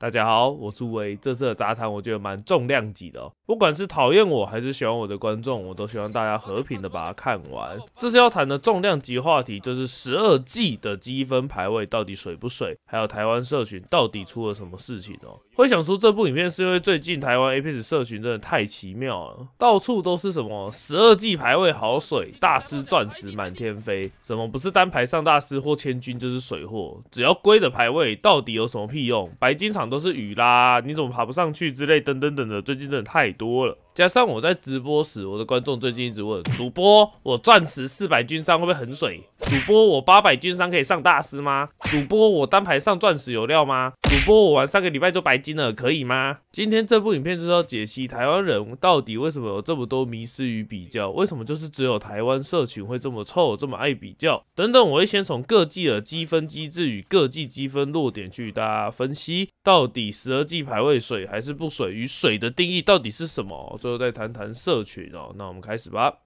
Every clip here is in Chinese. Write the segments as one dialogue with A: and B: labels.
A: 大家好，我朱威。这次的杂谈我觉得蛮重量级的哦，不管是讨厌我还是喜欢我的观众，我都希望大家和平的把它看完。这次要谈的重量级话题就是十二季的积分排位到底水不水，还有台湾社群到底出了什么事情哦。会想说这部影片是因为最近台湾 A P S 社群真的太奇妙了，到处都是什么十二季排位好水，大师钻石满天飞，什么不是单排上大师或千军就是水货，只要归的排位到底有什么屁用？白金场都是雨啦，你怎么爬不上去之类等等等的，最近真的太多了。加上我在直播时，我的观众最近一直问主播：我钻石四百军商会不会很水？主播我八百军商可以上大师吗？主播我单排上钻石有料吗？主播我玩三个礼拜就白金了，可以吗？今天这部影片就是要解析台湾人到底为什么有这么多迷失与比较，为什么就是只有台湾社群会这么臭，这么爱比较等等。我会先从各季的积分机制与各季积分落点去大家分析，到底十二季排位水还是不水，与水的定义到底是什么？最后再谈谈社群哦。那我们开始吧。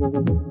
A: Thank you.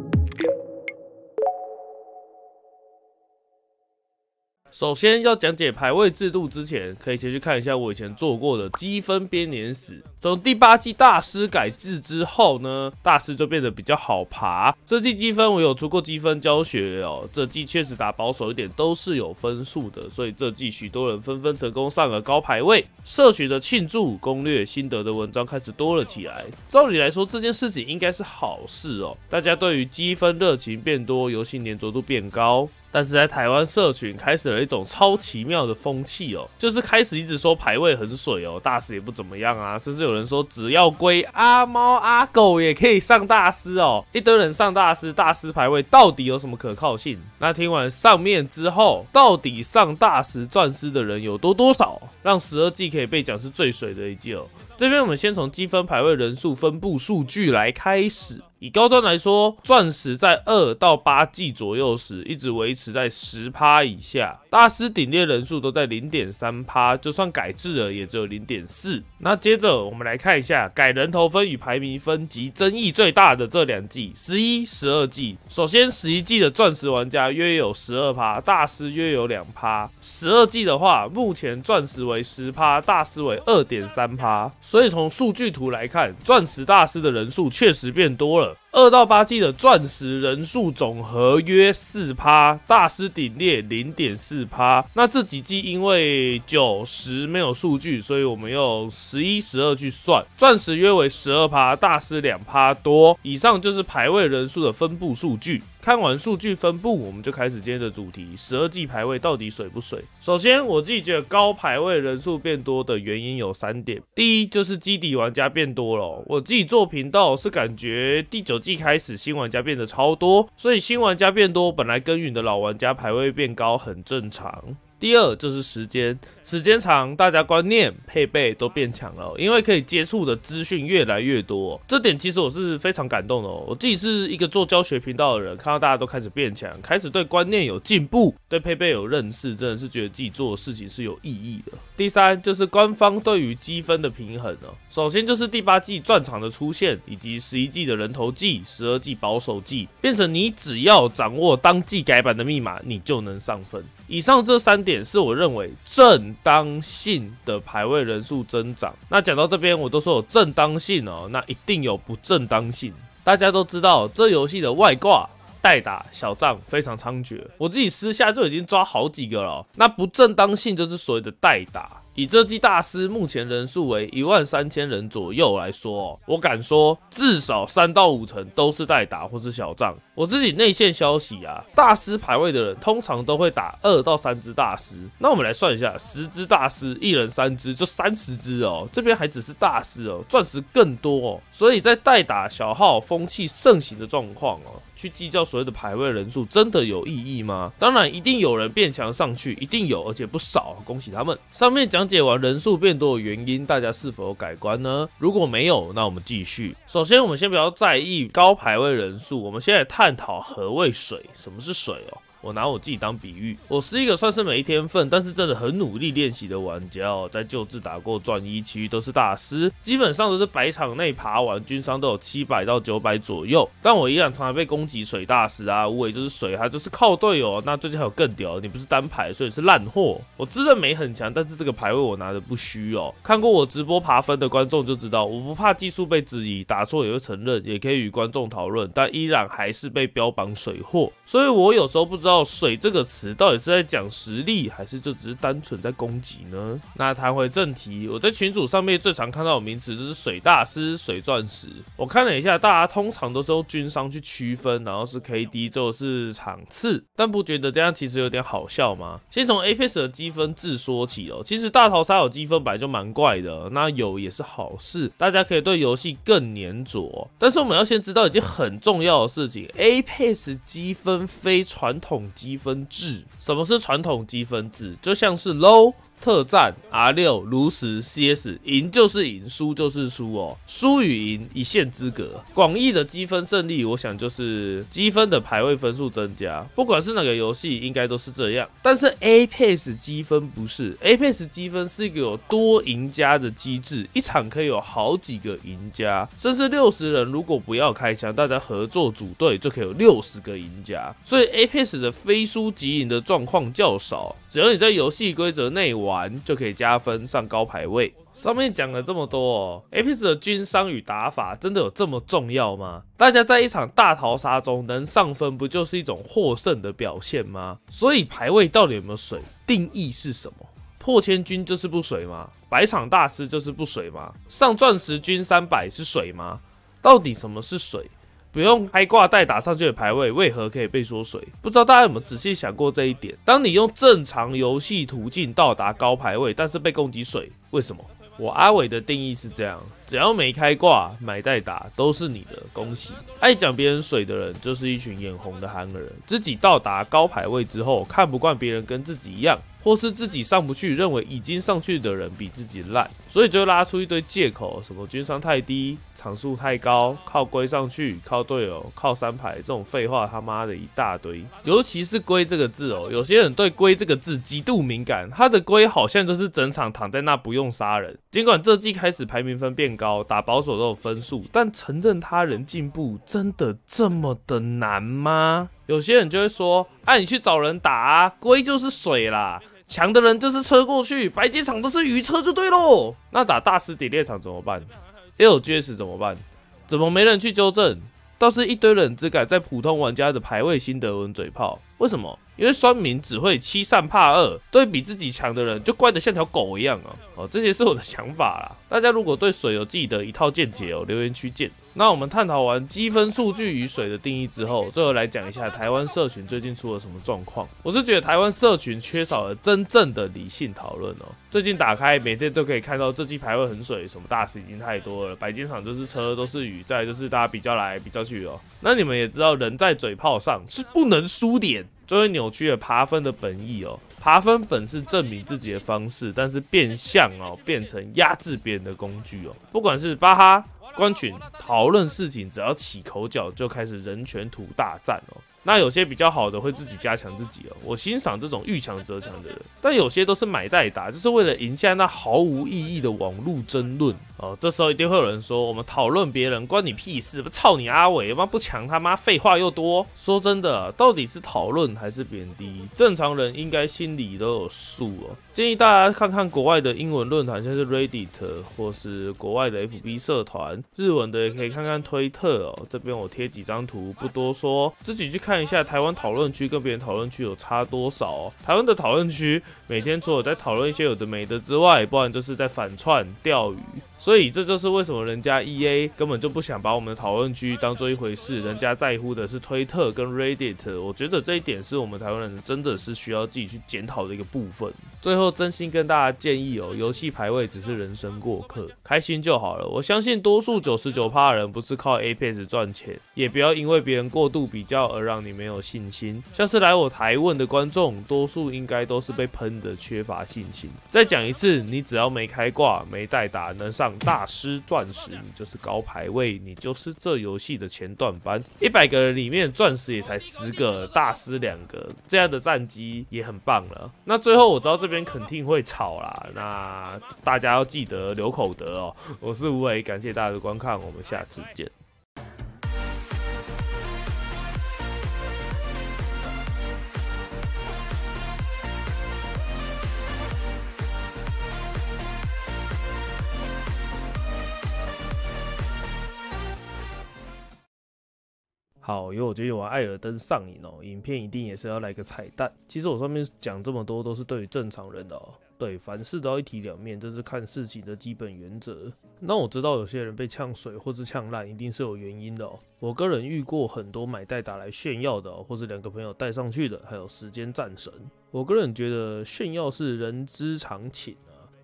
A: 首先要讲解排位制度之前，可以先去看一下我以前做过的积分编年史。从第八季大师改制之后呢，大师就变得比较好爬。这季积分我有出过积分教学哦，这季确实打保守一点都是有分数的，所以这季许多人纷纷成功上了高排位。社群的庆祝攻略心得的文章开始多了起来。照理来说，这件事情应该是好事哦，大家对于积分热情变多，游戏粘着度变高。但是在台湾社群开始了一种超奇妙的风气哦，就是开始一直说排位很水哦，大师也不怎么样啊，甚至有人说只要归阿猫阿狗也可以上大师哦，一堆人上大师，大师排位到底有什么可靠性？那听完上面之后，到底上大师钻师的人有多多少，让十二季可以被讲是最水的一季哦？这边我们先从积分排位人数分布数据来开始。以高端来说，钻石在二到八季左右时，一直维持在十趴以下。大师顶列人数都在零点三趴，就算改制了，也只有零点四。那接着我们来看一下改人头分与排名分及争议最大的这两季：十一、十二季。首先，十一季的钻石玩家约有十二趴，大师约有两趴。十二季的话，目前钻石为十趴，大师为二点三趴。所以从数据图来看，钻石大师的人数确实变多了。二到八季的钻石人数总和约四趴，大师顶列零点四趴。那这几季因为九十没有数据，所以我们用十一、十二去算，钻石约为十二趴，大师两趴多。以上就是排位人数的分布数据。看完数据分布，我们就开始今天的主题：十二季排位到底水不水？首先，我自己觉得高排位人数变多的原因有三点。第一，就是基底玩家变多了。我自己做频道是感觉第九季开始新玩家变得超多，所以新玩家变多，本来耕耘的老玩家排位变高很正常。第二就是时间，时间长，大家观念配备都变强了，因为可以接触的资讯越来越多，这点其实我是非常感动的哦。我自己是一个做教学频道的人，看到大家都开始变强，开始对观念有进步，对配备有认识，真的是觉得自己做的事情是有意义的。第三就是官方对于积分的平衡哦，首先就是第八季钻场的出现，以及十一季的人头季、十二季保守季，变成你只要掌握当季改版的密码，你就能上分。以上这三。点是我认为正当性的排位人数增长。那讲到这边，我都说有正当性哦，那一定有不正当性。大家都知道，这游戏的外挂代打小账非常猖獗，我自己私下就已经抓好几个了。那不正当性就是所谓的代打。以这季大师目前人数为一万三千人左右来说，我敢说至少三到五成都是代打或是小仗。我自己内线消息啊，大师排位的人通常都会打二到三只大师。那我们来算一下，十只大师，一人三只，就三十只哦。这边还只是大师哦，钻石更多哦。所以在代打小号风气盛行的状况哦。去计较所谓的排位人数真的有意义吗？当然，一定有人变强上去，一定有，而且不少，恭喜他们。上面讲解完人数变多的原因，大家是否有改观呢？如果没有，那我们继续。首先，我们先不要在意高排位人数，我们先来探讨何谓水，什么是水哦。我拿我自己当比喻，我是一个算是没天分，但是真的很努力练习的玩家哦。在旧制打过转一，其余都是大师，基本上都是百场内爬完，均伤都有七百到九百左右。但我依然常常被攻击水大师啊，无尾就是水，他就是靠队友。那最近还有更屌，你不是单排，所以是烂货。我自认没很强，但是这个排位我拿的不虚哦。看过我直播爬分的观众就知道，我不怕技术被质疑，打错也会承认，也可以与观众讨论，但依然还是被标榜水货。所以我有时候不知道。到水这个词到底是在讲实力，还是就只是单纯在攻击呢？那谈回正题，我在群组上面最常看到的名词就是水大师、水钻石。我看了一下，大家通常都是用军商去区分，然后是 KD 就是场次，但不觉得这样其实有点好笑吗？先从 Apex 的积分制说起哦。其实大逃杀有积分本来就蛮怪的，那有也是好事，大家可以对游戏更粘着。但是我们要先知道一件很重要的事情：Apex 积分非传统统。积分制，什么是传统积分制？就像是 low。特战 R 六炉石 CS 赢就是赢，输就是输哦，输与赢一线之隔。广义的积分胜利，我想就是积分的排位分数增加，不管是哪个游戏，应该都是这样。但是 Apex 积分不是，Apex 积分是一个有多赢家的机制，一场可以有好几个赢家，甚至六十人如果不要开枪，大家合作组队就可以有六十个赢家。所以 Apex 的非输即赢的状况较少，只要你在游戏规则内玩。玩就可以加分上高排位。上面讲了这么多哦，Apex 的均伤与打法真的有这么重要吗？大家在一场大逃杀中能上分，不就是一种获胜的表现吗？所以排位到底有没有水？定义是什么？破千军就是不水吗？百场大师就是不水吗？上钻石军三百是水吗？到底什么是水？不用开挂带打上去的排位，为何可以被说水？不知道大家有没有仔细想过这一点？当你用正常游戏途径到达高排位，但是被攻击水，为什么？我阿伟的定义是这样：只要没开挂买代打，都是你的，恭喜！爱讲别人水的人，就是一群眼红的憨人。自己到达高排位之后，看不惯别人跟自己一样。或是自己上不去，认为已经上去的人比自己烂，所以就拉出一堆借口，什么军伤太低、场数太高、靠龟上去、靠队友、靠三排这种废话，他妈的一大堆。尤其是龟这个字哦，有些人对龟这个字极度敏感，他的龟好像就是整场躺在那不用杀人。尽管这季开始排名分变高，打保守都有分数，但承认他人进步真的这么的难吗？有些人就会说：“哎，你去找人打啊，龟就是水啦，强的人就是车过去，白金场都是鱼车就对喽。”那打大师底猎场怎么办？LGS 怎么办？怎么没人去纠正？倒是一堆人只敢在普通玩家的排位心得文嘴炮，为什么？因为酸民只会欺善怕恶，对比自己强的人就乖得像条狗一样啊！哦，这些是我的想法啦。大家如果对水有自己的一套见解哦，留言区见。那我们探讨完积分数据与水的定义之后，最后来讲一下台湾社群最近出了什么状况。我是觉得台湾社群缺少了真正的理性讨论哦。最近打开每天都可以看到这季排位很水，什么大师已经太多了，白金场就是车都是雨，再就是大家比较来比较去哦。那你们也知道，人在嘴炮上是不能输点。作为扭曲了爬分的本意哦，爬分本是证明自己的方式，但是变相哦变成压制别人的工具哦。不管是巴哈官群讨论事情，只要起口角就开始人权图大战哦。那有些比较好的会自己加强自己哦，我欣赏这种遇强则强的人，但有些都是买代打，就是为了赢下那毫无意义的网络争论哦。这时候一定会有人说，我们讨论别人关你屁事，不操你阿伟，妈不强他妈废话又多。说真的，到底是讨论还是贬低，正常人应该心里都有数哦。建议大家看看国外的英文论坛，像是 Reddit 或是国外的 FB 社团，日文的也可以看看推特哦。这边我贴几张图，不多说，自己去看。看一下台湾讨论区跟别人讨论区有差多少哦。台湾的讨论区每天除了在讨论一些有的没的之外，不然就是在反串钓鱼。所以这就是为什么人家 E A 根本就不想把我们的讨论区当做一回事，人家在乎的是推特跟 Reddit。我觉得这一点是我们台湾人真的是需要自己去检讨的一个部分。最后真心跟大家建议哦，游戏排位只是人生过客，开心就好了。我相信多数九十九趴的人不是靠 Apex 赚钱，也不要因为别人过度比较而让你没有信心。像是来我台问的观众，多数应该都是被喷的，缺乏信心。再讲一次，你只要没开挂、没代打，能上大师钻石，你就是高排位，你就是这游戏的前段班。一百个人里面，钻石也才十个，大师两个，这样的战绩也很棒了。那最后我知道这边肯定会吵啦，那大家要记得留口德哦。我是吴伟，感谢大家的观看，我们下次见。好，因为我最近玩艾尔登上瘾哦，影片一定也是要来个彩蛋。其实我上面讲这么多都是对于正常人的哦，对，凡事都要一体两面，这是看事情的基本原则。那我知道有些人被呛水或是呛烂，一定是有原因的哦。我个人遇过很多买代打来炫耀的，或是两个朋友带上去的，还有时间战神。我个人觉得炫耀是人之常情。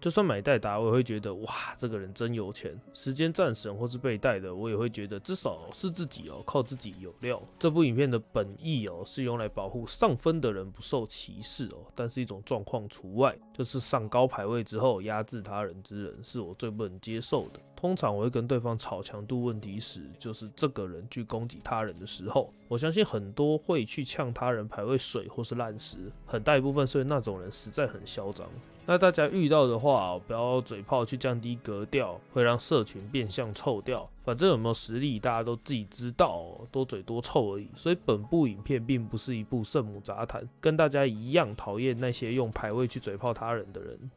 A: 就算买代打，我也会觉得哇，这个人真有钱。时间战神或是被带的，我也会觉得至少是自己哦，靠自己有料。这部影片的本意哦，是用来保护上分的人不受歧视哦，但是一种状况除外，就是上高排位之后压制他人之人，是我最不能接受的。通常我会跟对方吵强度问题时，就是这个人去攻击他人的时候。我相信很多会去呛他人排位水或是烂石，很大一部分是那种人实在很嚣张。那大家遇到的话，不要嘴炮去降低格调，会让社群变相臭掉。反正有没有实力，大家都自己知道，多嘴多臭而已。所以本部影片并不是一部圣母杂谈，跟大家一样讨厌那些用排位去嘴炮他人的人。